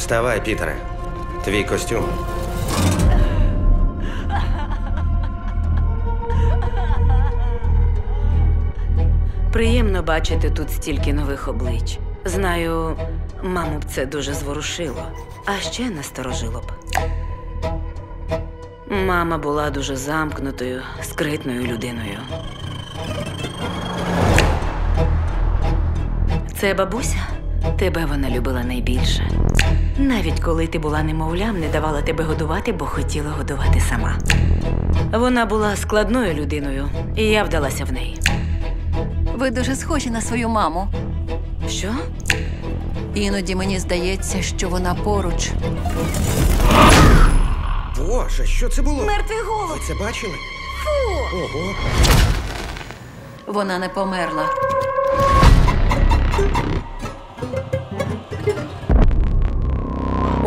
Вставай, Пітере. Твій костюм. Приємно бачити тут стільки нових облич. Знаю, маму б це дуже зворушило, а ще насторожило б. Мама була дуже замкнутою, скритною людиною. Це бабуся? Тебе вона любила найбільше. Навіть коли ти була немовлям, не давала тебе годувати, бо хотіла годувати сама. Вона була складною людиною, і я вдалася в неї. Ви дуже схожі на свою маму. Що? Іноді мені здається, що вона поруч. Боже, що це було? Мертвий голос! Ви це бачили? Фу! Ого. Вона не померла.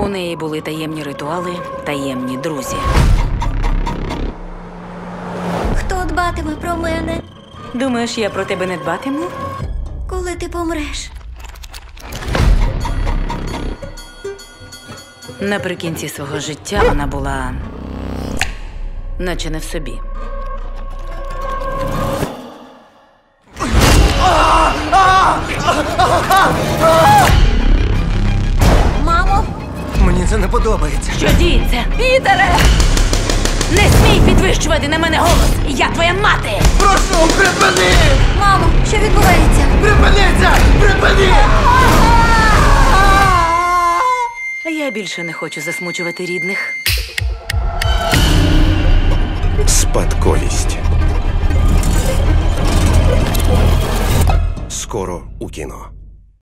У неї були таємні ритуали, таємні друзі. Хто дбатиме про мене, Думаєш, я про тебе не дбатиму? коли ти помреш? Наприкінці свого життя вона була наче не в собі. Це не подобається. Що діється? Пітере! Не смій підвищувати на мене голос! Я твоя мати! Прошу, припини! мамо, що відбувається? Припиниться! Припини! Я більше не хочу засмучувати рідних. Спадковість. Скоро у кіно.